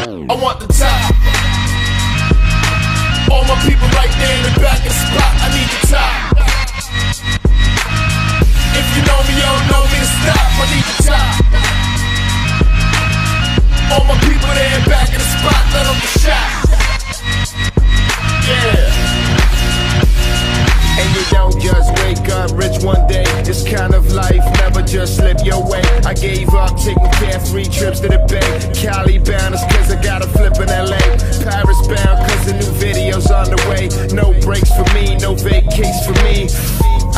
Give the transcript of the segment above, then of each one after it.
I want the top. All my people right there in the back of the spot. I need the top. If you know me, you don't know me to stop. I need the top. All my people there in back of the spot. Let them get shot. Yeah. And you don't just wake up rich one day. This kind of life never just slip your way. I gave up taking carefree trips to the bay. Cali bound cause I got a flip in LA. Paris bound cause the new video's on the way. No breaks for me, no vacates for me.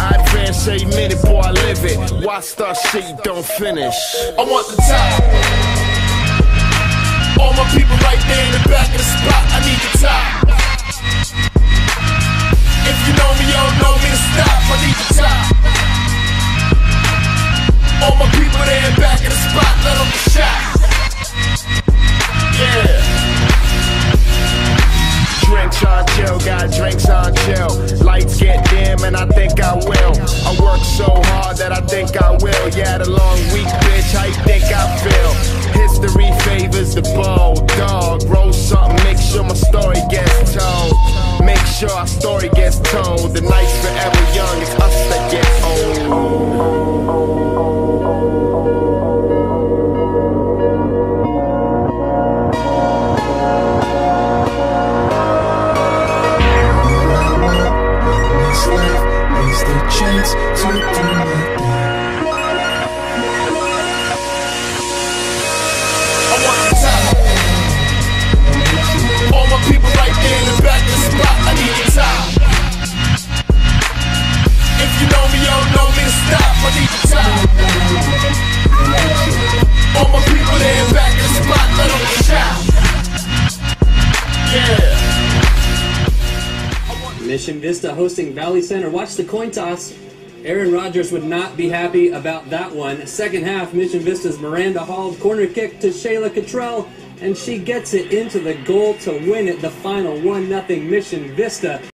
I advance every minute, boy, I live it. Why start shit don't finish? I want the top. On chill. Lights get dim, and I think I will. I work so hard that I think I will. Yeah, the long week, bitch, you think I feel? History favors the bold dog. Roll something, make sure my story gets told. Make sure our story gets the chance to do Mission Vista hosting Valley Center. Watch the coin toss. Aaron Rodgers would not be happy about that one. Second half, Mission Vista's Miranda Hall corner kick to Shayla Cottrell, and she gets it into the goal to win it. The final 1 0 Mission Vista.